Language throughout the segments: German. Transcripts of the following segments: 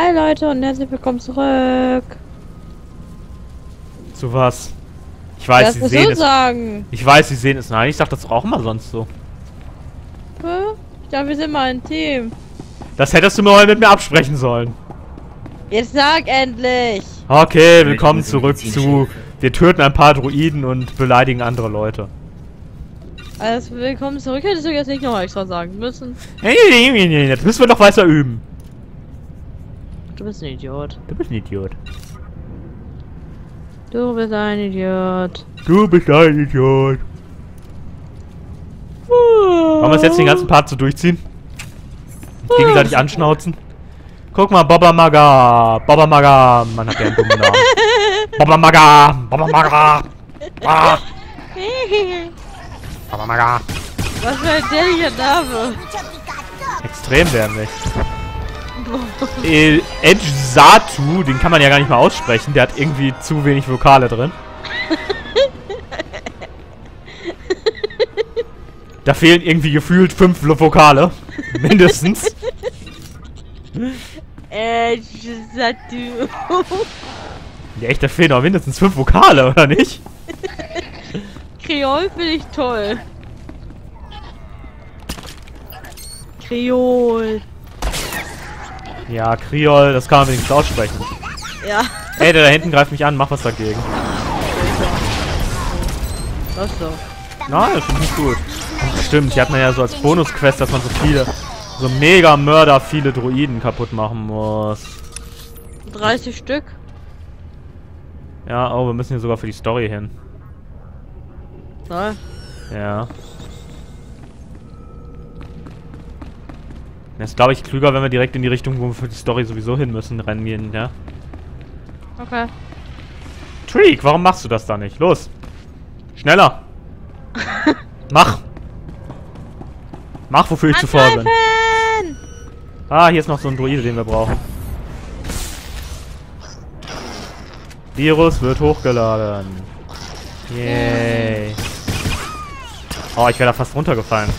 Hi Leute und herzlich willkommen zurück. Zu was? Ich weiß, das sie sehen du es. sagen. Ich weiß, sie sehen es. Nein, ich sag das doch auch immer sonst so. Hä? Ich dachte, wir sind mal ein Team. Das hättest du mal mit mir absprechen sollen. Jetzt sag endlich. Okay, willkommen zurück zu. Wir töten ein paar Druiden und beleidigen andere Leute. Also willkommen zurück. Hättest du jetzt nicht noch extra sagen müssen. Das müssen wir doch weiter üben. Du bist ein Idiot. Du bist ein Idiot. Du bist ein Idiot. Du bist ein Idiot. Wollen wir es jetzt den ganzen Part so durchziehen? Gegenseitig anschnauzen? Guck mal, Baba Maga. Baba Maga. Man hat ja einen dummen Namen. Baba Maga. Baba Maga. Ah, Baba Maga. Was für ein dämlicher Name. Extrem dämlich. El Edge Satu, den kann man ja gar nicht mal aussprechen. Der hat irgendwie zu wenig Vokale drin. Da fehlen irgendwie gefühlt fünf Vokale. Mindestens. Äh, du. Ja, echt, da fehlen auch mindestens fünf Vokale, oder nicht? Kreol finde ich toll. Kreol. Ja, Kriol, das kann man wenigstens aussprechen. Ja. Ey, der da hinten greift mich an, mach was dagegen. Was so? Nein, das finde ich gut. Stimmt, hier hat man ja so als Bonusquest, dass man so viele, so mega Mörder viele Druiden kaputt machen muss. 30 Stück? Ja, oh, wir müssen hier sogar für die Story hin. Nein. Ja. Das ist, glaube ich, klüger, wenn wir direkt in die Richtung, wo wir für die Story sowieso hin müssen, rennen gehen, ja? Okay. Treek, warum machst du das da nicht? Los! Schneller! Mach! Mach, wofür ich zuvor bin. Ah, hier ist noch so ein Druide, den wir brauchen. Virus wird hochgeladen. Yay. Oh, ich wäre da fast runtergefallen.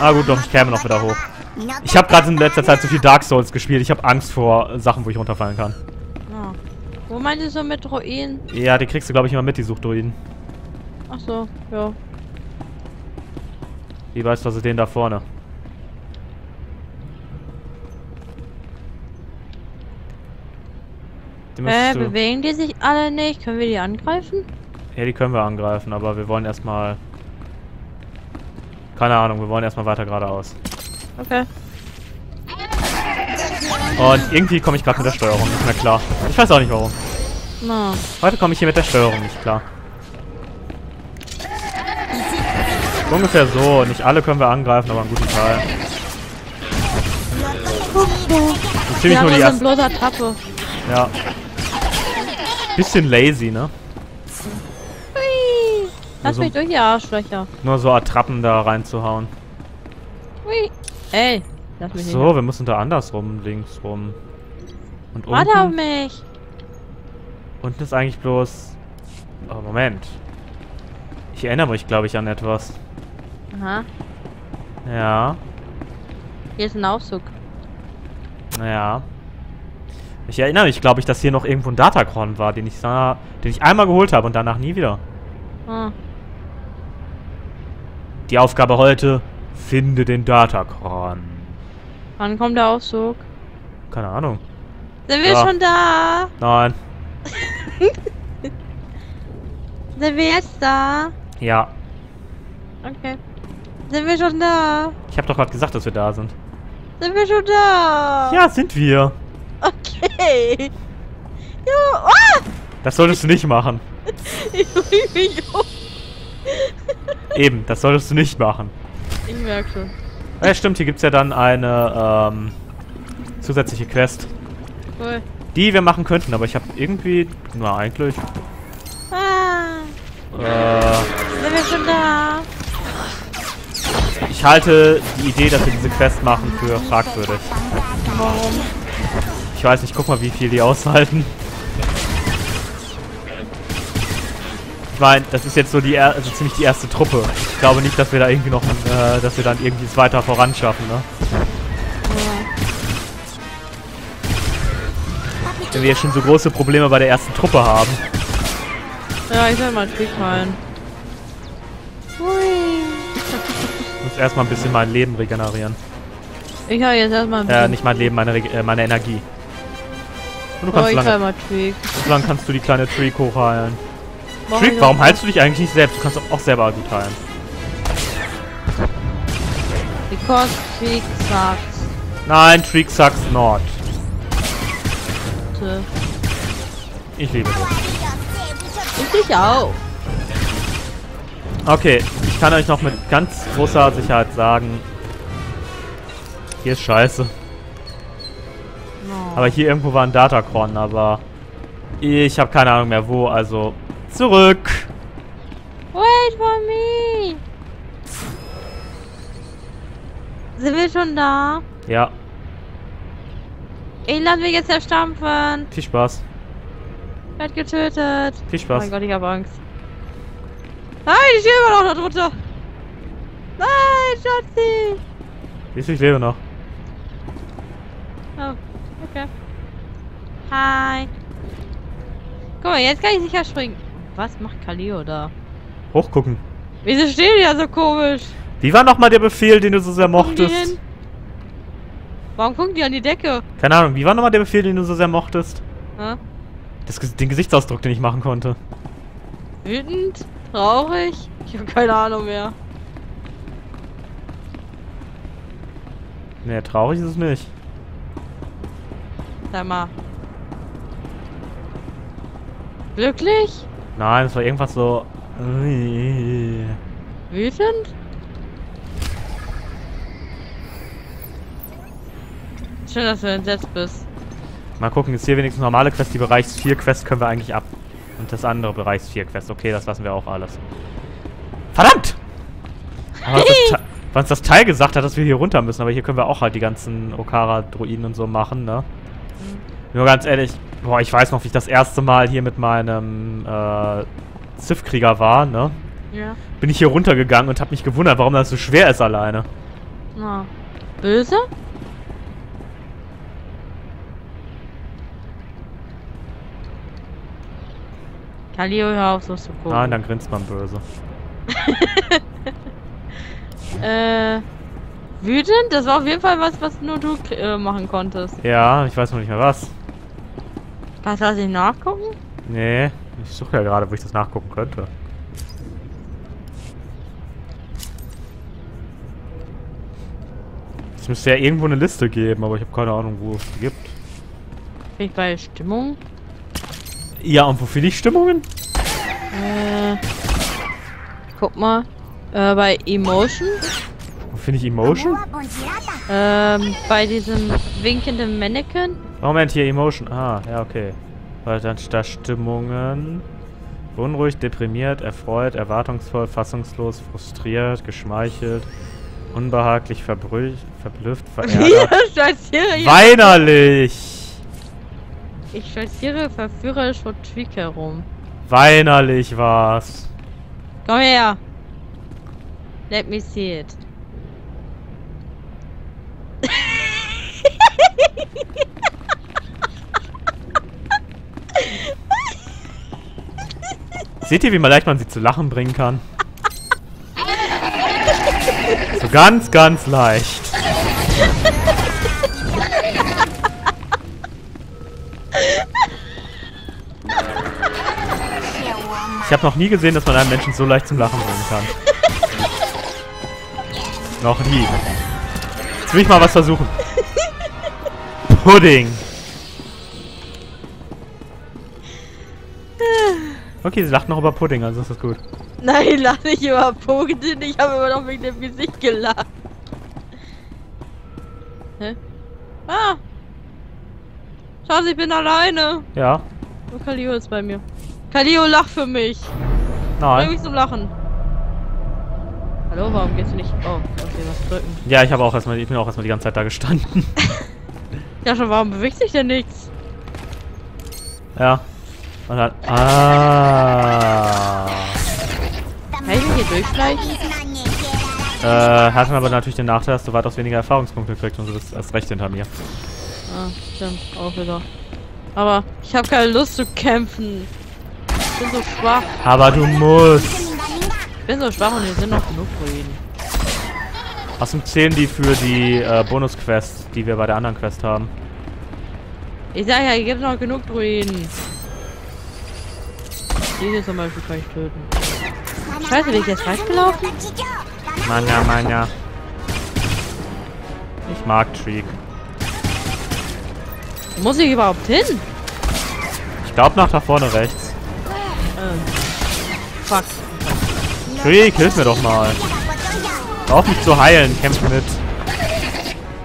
Ah gut, doch, ich käme noch wieder hoch. Ich habe gerade in letzter Zeit so viel Dark Souls gespielt. Ich habe Angst vor Sachen, wo ich runterfallen kann. Ah. Wo meintest du mit Ruinen? Ja, die kriegst du, glaube ich, immer mit, die Suchtdruiden. Ach so, ja. Wie weißt du, was ist den da vorne? Die Äh, bewegen die sich alle nicht? Können wir die angreifen? Ja, die können wir angreifen, aber wir wollen erstmal... Keine Ahnung, wir wollen erstmal weiter geradeaus. Okay. Und irgendwie komme ich gerade mit der Steuerung nicht mehr klar. Ich weiß auch nicht warum. Na. Heute komme ich hier mit der Steuerung nicht klar. Ungefähr so. Nicht alle können wir angreifen, aber einen guten Teil. Und ziemlich Ja, nur die wir sind ersten. bloß Attrappe. Ja. Bisschen lazy, ne? Hui. Lass mich durch, ihr Arschlöcher. Nur so Attrappen da reinzuhauen. Hui. Ey, lass mich So, wir müssen da andersrum, links rum. Und nicht. Warte auf unten, mich. unten ist eigentlich bloß... Oh, Moment. Ich erinnere mich, glaube ich, an etwas. Aha. Ja. Hier ist ein Aufzug. Ja. Ich erinnere mich, glaube ich, dass hier noch irgendwo ein Datacron war, den ich sah, den ich einmal geholt habe und danach nie wieder. Ah. Die Aufgabe heute, finde den Datacron. Wann kommt der Aufzug? Keine Ahnung. Sind wir Ja. schon da? Nein. Sind wir jetzt da? Ja. Okay. Sind wir schon da? Ich habe doch gerade gesagt, dass wir da sind. Sind wir schon da? Ja, sind wir. Okay. Ja, ah! Das solltest du nicht machen. Ich mich um. Eben, das solltest du nicht machen. Ich merke schon. Ja, stimmt, hier gibt es ja dann eine ähm, zusätzliche Quest, Cool. die wir machen könnten, aber ich habe irgendwie, na eigentlich, Ah, äh, sind wir schon da? ich halte die Idee, dass wir diese Quest machen, für fragwürdig. Warum? Ich weiß nicht, guck mal, wie viel die aushalten. Meine, das ist jetzt so die also ziemlich die erste Truppe. Ich glaube nicht, dass wir da irgendwie noch, äh, dass wir dann irgendwie es weiter voranschaffen, ne? Wenn wir jetzt schon so große Probleme bei der ersten Truppe haben. Ja, ich soll mal Trick rein. Hui. Ich muss erstmal ein bisschen mein Leben regenerieren. Ich habe jetzt erstmal ein Äh, nicht mein Leben, meine, Reg äh, meine Energie. Und du Oh, kannst ich so soll lange, mal Trick. so lange kannst du die kleine Treek hochheilen. Ich warum heilst du dich eigentlich nicht selbst? Du kannst doch auch selber gut heilen. Because Trick sagt. Nein, Treek sucks not. Ich liebe dich. Ich dich auch. Okay, ich kann euch noch mit ganz großer Sicherheit sagen, hier ist scheiße. No. Aber hier irgendwo war ein Datacron, aber ich habe keine Ahnung mehr wo, also zurück. Wait for me. Sind wir schon da? Ja, Ich lasse mich jetzt zerstampfen. viel Spaß. Werd getötet. Viel Oh Spaß. mein Gott, ich habe Angst. Nein, ich immer noch da drunter. Nein, Schatzi. Siehst du, ich lebe noch. Oh, okay. Hi. Guck mal, jetzt kann ich sicher springen. Was macht Kalio da? Hochgucken. Wieso stehen die da so komisch? Wie war nochmal der Befehl, den du so sehr mochtest? Warum gucken die an die Decke? Keine Ahnung, wie war nochmal der Befehl, den du so sehr mochtest? Hä? Das, den Gesichtsausdruck, den ich machen konnte. Wütend? Traurig? Ich habe keine Ahnung mehr. Nee, traurig ist es nicht. Sag mal. Glücklich? Nein, es war irgendwas so... Wütend? Schön, dass du entsetzt bist. Mal gucken, ist hier wenigstens normale Quest. Die Bereichs 4 Quest können wir eigentlich ab. Und das andere Bereichs 4 Quest. Okay, das lassen wir auch alles. Verdammt! Aber was das, Teil gesagt hat, dass wir hier runter müssen. Aber hier können wir auch halt die ganzen Okara-Druiden und so machen, ne? Nur ganz ehrlich, boah, ich weiß noch, wie ich das erste Mal hier mit meinem äh, Sith-Krieger war, ne? Ja. Bin ich hier runtergegangen und hab mich gewundert, warum das so schwer ist alleine. Na. Böse? Kalio, hör auf, so zu gucken. Nein, dann grinst man böse. Äh, wütend? Das war auf jeden Fall was, was nur du äh, machen konntest. Ja, ich weiß noch nicht mehr was. Kannst du das nicht nachgucken? Nee, ich suche ja gerade, wo ich das nachgucken könnte. Es müsste ja irgendwo eine Liste geben, aber ich habe keine Ahnung, wo es die gibt. Bin ich bei Stimmung? Ja, und wo finde ich Stimmungen? Äh, guck mal. Äh, bei Emotion? Wo finde ich Emotion? Ähm, bei diesem winkenden Mannequin? Moment, hier Emotion. Ah, ja, okay. Dann da Stimmungen. Unruhig, deprimiert, erfreut, erwartungsvoll, fassungslos, frustriert, geschmeichelt, unbehaglich, verblüfft, verärgert. Ich stolziere hier. Weinerlich! Ich stolziere verführerisch vor Tweak herum. Weinerlich war's. Komm her. Let me see it. Seht ihr, wie leicht man sie zu lachen bringen kann? So ganz, ganz leicht. Ich habe noch nie gesehen, dass man einen Menschen so leicht zum Lachen bringen kann. noch nie. Jetzt will ich mal was versuchen. Pudding. Okay, sie lacht noch über Pudding, also ist das gut. Nein, ich lach nicht über Punkte. Ich habe immer noch wegen dem Gesicht gelacht. Hä? Ah! Schau, ich bin alleine. Ja. Und Kalio ist bei mir. Kalio, lach für mich. Bring Nein. mich zum Lachen. Hallo, warum gehst du nicht? Oh, hier was drücken. Ja, ich habe auch erstmal, ich bin auch erstmal die ganze Zeit da gestanden. Ja, schon, warum bewegt sich denn nichts? ja. Und dann. Ah. Kann ich mich hier durchschleichen? Äh, hat dann aber natürlich den Nachteil, dass du weitaus weniger Erfahrungspunkte kriegst und du bist erst recht hinter mir. Ah, stimmt. Auch wieder. Aber ich habe keine Lust zu kämpfen. Ich bin so schwach. Aber du musst. Ich bin so schwach und hier sind noch genug Ruinen. Außerdem zählen die für die äh, Bonus-Quests, die wir bei der anderen Quest haben. Ich sag ja, hier gibt noch genug Druiden. Diese zum Beispiel kann ich töten. Scheiße, bin ich jetzt falsch gelaufen? Manga, Manga. Ich mag. Wo muss ich überhaupt hin? Ich glaube nach da vorne rechts. Ähm. Fuck. Treek, hilf mir doch mal. Hör auf mich zu heilen, kämpf mit.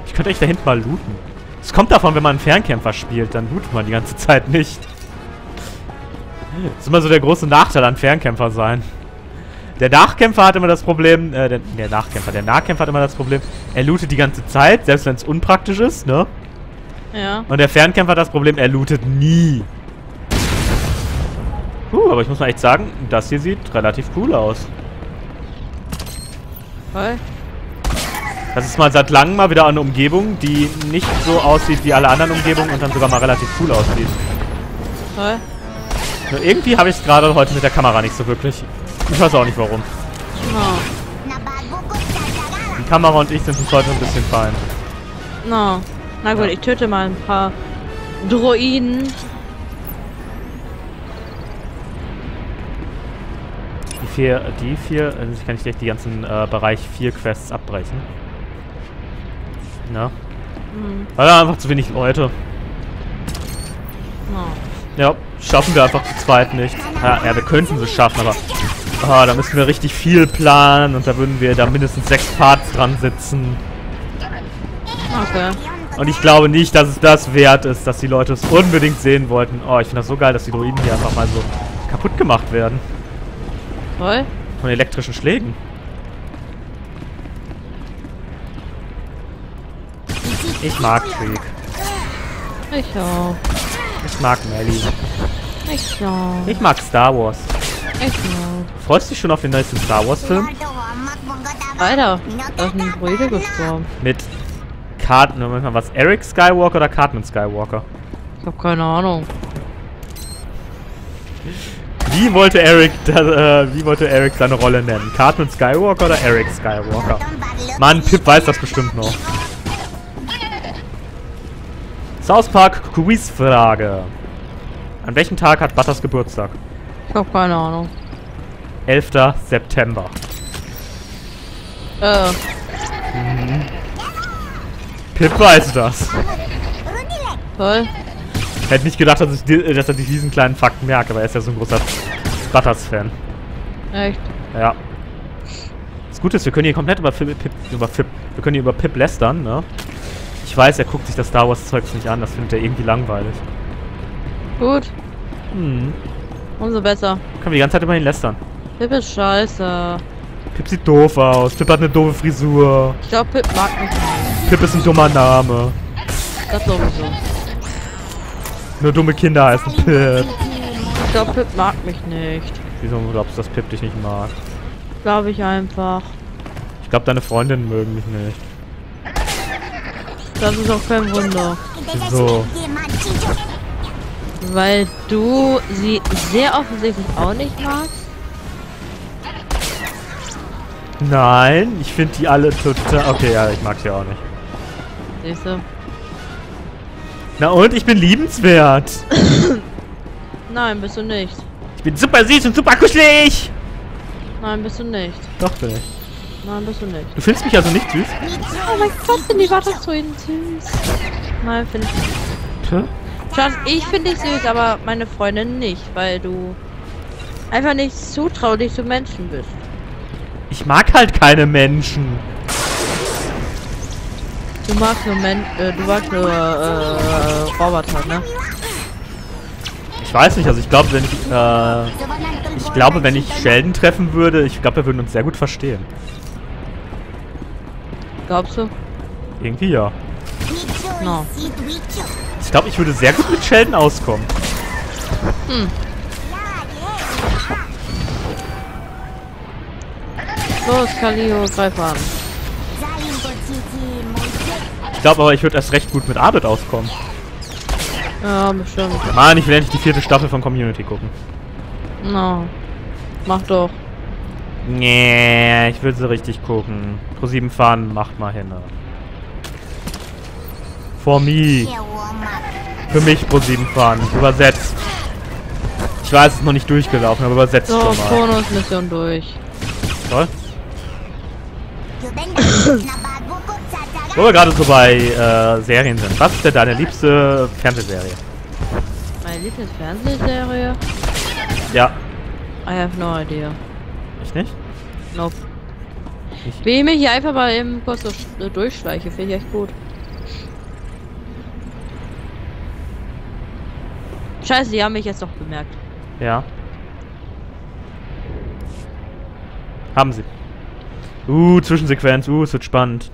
Ich könnte echt da hinten mal looten. Es kommt davon, wenn man einen Fernkämpfer spielt, dann lootet man die ganze Zeit nicht. Das ist immer so der große Nachteil an Fernkämpfer sein. Der Nachkämpfer hat immer das Problem, äh, der, der Nachkämpfer, der Nahkämpfer hat immer das Problem, er lootet die ganze Zeit, selbst wenn es unpraktisch ist, ne? Ja. Und der Fernkämpfer hat das Problem, er lootet nie. Puh, aber ich muss mal echt sagen, das hier sieht relativ cool aus. Voll. Das ist mal seit langem mal wieder eine Umgebung, die nicht so aussieht wie alle anderen Umgebungen und dann sogar mal relativ cool aussieht. Toll. Nur irgendwie habe ich es gerade heute mit der Kamera nicht so wirklich. Ich weiß auch nicht warum. No. Die Kamera und ich sind uns heute ein bisschen fein. No. Na gut, Ja. ich töte mal ein paar Droiden. Die vier, die vier, also ich kann nicht direkt die ganzen äh, Bereich 4 Quests abbrechen. Na? Hm. Weil da einfach zu wenig Leute. No. Ja, schaffen wir einfach zu zweit nicht. Ja, ja wir könnten es schaffen, aber ah, da müssen wir richtig viel planen und da würden wir da mindestens sechs Parts dran sitzen. Okay. Und ich glaube nicht, dass es das wert ist, dass die Leute es unbedingt sehen wollten. Oh, ich finde das so geil, dass die Druiden hier einfach mal so kaputt gemacht werden. Toll. Von elektrischen Schlägen. Ich mag Creek. Ich auch. Ich mag Melly. Ich auch. Ich mag Star Wars. Ich auch. Freust du dich schon auf den nächsten Star Wars Film? Alter, da ist ein Druide gestorben. Mit Cartman, Moment mal, was? Eric Skywalker oder Cartman Skywalker? Ich hab keine Ahnung. Wie wollte Eric, da, äh, wie wollte Eric seine Rolle nennen? Cartman Skywalker oder Eric Skywalker? Mann, Pip weiß das bestimmt noch. South Park Quizfrage. An welchem Tag hat Butters Geburtstag? Ich hab keine Ahnung. 11. September. Äh, Pip weiß das. toll. Hätte nicht gedacht, dass, ich, di- dass er sich diesen kleinen Fakt merkt, aber er ist ja so ein großer Butters-Fan. Echt. Ja. Das Gute ist, wir können hier komplett über Pip, Pip, über Pip, wir können hier über Pip lästern, ne? Ich weiß, er guckt sich das Star Wars Zeugs nicht an, das findet er irgendwie langweilig. Gut. Hm. Umso besser. Können wir die ganze Zeit über ihn lästern. Pip ist scheiße. Pip sieht doof aus, Pip hat eine doofe Frisur, Ich glaub, Pip mag mich nicht. Pip ist ein dummer Name. Das sowieso. Nur dumme Kinder heißen Pip. Ich glaub, Pip mag mich nicht. Wieso glaubst du, dass Pip dich nicht mag? Glaube ich einfach. Ich glaube, deine Freundinnen mögen mich nicht. Das ist auch kein Wunder. So. Weil du sie sehr offensichtlich auch nicht magst. Nein, ich finde die alle total... Okay, ja, ich mag sie auch nicht. Siehst du? Na und, ich bin liebenswert. Nein, bist du nicht. Ich bin super süß und super kuschelig. Nein, bist du nicht. Doch, bin ich. Nein, bist du nicht. Du findest mich also nicht süß? Oh mein Gott, sind die Watterzäune süß. Nein, finde ich nicht. Tja. Schatz, ich finde dich süß, aber meine Freundin nicht, weil du einfach nicht zutraulich zu Menschen bist. Ich mag halt keine Menschen. Du magst nur Men äh, du magst nur äh, Roboter, ne? Ich weiß nicht, also ich glaube, wenn ich, äh, ich glaube, wenn ich Sheldon treffen würde, ich glaube, wir würden uns sehr gut verstehen. Glaubst du? Irgendwie ja. No. Ich glaube, ich würde sehr gut mit Sheldon auskommen. Hm. Los, Kalio, greif an. Ich glaube aber, ich würde erst recht gut mit Arbeit auskommen. Ja, bestimmt. Mann, ich will endlich die vierte Staffel von Community gucken. Na. Mach doch. Nee, ich will sie richtig gucken. Pro 7 fahren, macht mal hin. For me. Für mich Pro 7 fahren. Übersetzt. Ich weiß, es ist noch nicht durchgelaufen, aber übersetzt So, schon mal. Bonusmission durch. Toll. Wo wir gerade so bei äh, Serien sind. Was ist denn deine liebste Fernsehserie? Meine Lieblingsfernsehserie? Ja. I have no idea. Ich nicht? Nope. Ich- Wie ich mich hier einfach mal eben kurz so äh, durchschleiche, finde ich echt gut. Scheiße, die haben mich jetzt doch bemerkt. Ja. Haben sie. Uh, Zwischensequenz. Uh, es wird spannend.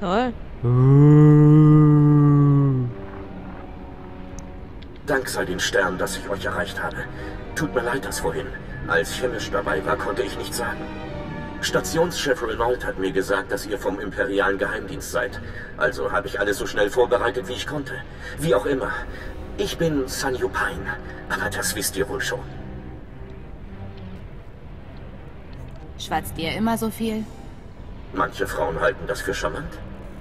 Toll. Uh. Dank sei den Sternen, dass ich euch erreicht habe. Tut mir leid, das vorhin. Als Chemisch dabei war, konnte ich nichts sagen. Stationschef Renault hat mir gesagt, dass ihr vom imperialen Geheimdienst seid. Also habe ich alles so schnell vorbereitet, wie ich konnte. Wie auch immer. Ich bin Sanyu Pine, aber das wisst ihr wohl schon. Schwatzt ihr immer so viel? Manche Frauen halten das für charmant.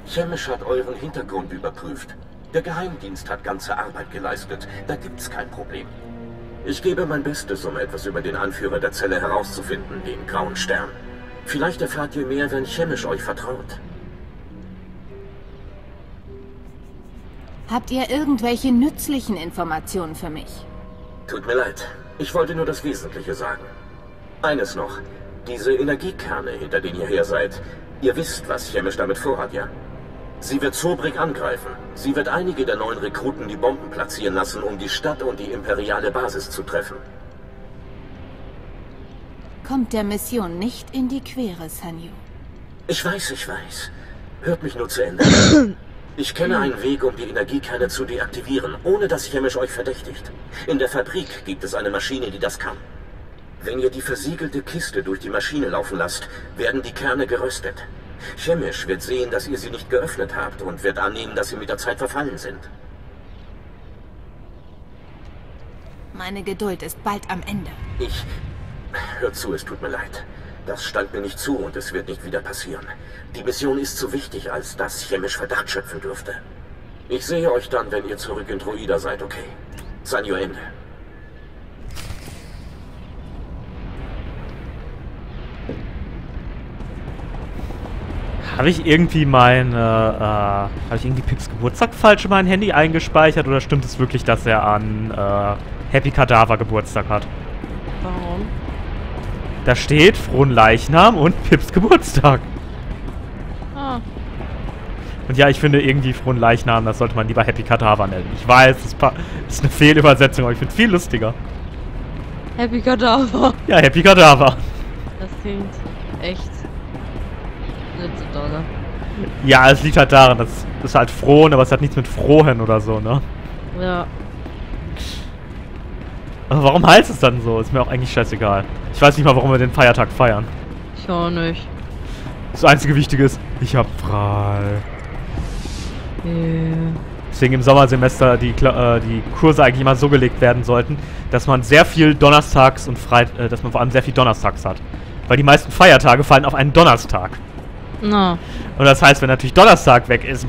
Chemisch hat euren Hintergrund überprüft. Der Geheimdienst hat ganze Arbeit geleistet. Da gibt's kein Problem. Ich gebe mein Bestes, um etwas über den Anführer der Zelle herauszufinden, den Grauen Stern. Vielleicht erfahrt ihr mehr, wenn Chemisch euch vertraut. Habt ihr irgendwelche nützlichen Informationen für mich? Tut mir leid. Ich wollte nur das Wesentliche sagen. Eines noch. Diese Energiekerne, hinter denen ihr her seid. Ihr wisst, was Chemisch damit vorhat, ja? Sie wird Zobrik angreifen. Sie wird einige der neuen Rekruten die Bomben platzieren lassen, um die Stadt und die imperiale Basis zu treffen. Kommt der Mission nicht in die Quere, Sanyu. Ich weiß, ich weiß. Hört mich nur zu Ende. Ich kenne einen Weg, um die Energiekerne zu deaktivieren, ohne dass Chemisch euch verdächtigt. In der Fabrik gibt es eine Maschine, die das kann. Wenn ihr die versiegelte Kiste durch die Maschine laufen lasst, werden die Kerne geröstet. Chemisch wird sehen, dass ihr sie nicht geöffnet habt und wird annehmen, dass sie mit der Zeit verfallen sind. Meine Geduld ist bald am Ende. Ich... Hört zu, es tut mir leid. Das stand mir nicht zu und es wird nicht wieder passieren. Die Mission ist zu wichtig, als dass Chemisch Verdacht schöpfen dürfte. Ich sehe euch dann, wenn ihr zurück in Druida seid, okay? Sanyo Ende. Habe ich irgendwie meine, äh, habe ich irgendwie Pips Geburtstag falsch in mein Handy eingespeichert oder stimmt es wirklich, dass er an äh, Happy Kadaver Geburtstag hat? Warum? Da steht Frohen Leichnam und Pips Geburtstag. Ah, Und ja, ich finde irgendwie Frohen Leichnam, das sollte man lieber Happy Kadaver nennen. Ich weiß, das ist, eine Fehlübersetzung, aber ich finde es viel lustiger. Happy Kadaver. Ja, Happy Kadaver. Das klingt echt. Ja, es liegt halt daran, dass das ist halt Frohen, aber es hat nichts mit Frohen oder so, ne? Ja. Aber warum heißt es dann so? Ist mir auch eigentlich scheißegal. Ich weiß nicht mal, warum wir den Feiertag feiern. Ich auch nicht. Das einzige Wichtige ist, ich hab frei. Yeah. Deswegen im Sommersemester die, äh, die Kurse eigentlich immer so gelegt werden sollten, dass man sehr viel Donnerstags und Freit äh, dass man vor allem sehr viel Donnerstags hat. Weil die meisten Feiertage fallen auf einen Donnerstag. Na. Und das heißt, wenn natürlich Donnerstag weg ist,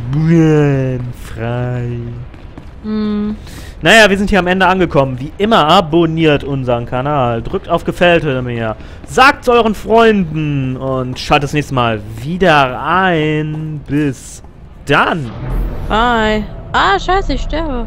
frei. Hm. Naja, wir sind hier am Ende angekommen. Wie immer, abonniert unseren Kanal, drückt auf Gefällte mir, sagt euren Freunden und schaltet das nächste Mal wieder ein. Bis dann. Bye. Ah, scheiße, ich sterbe.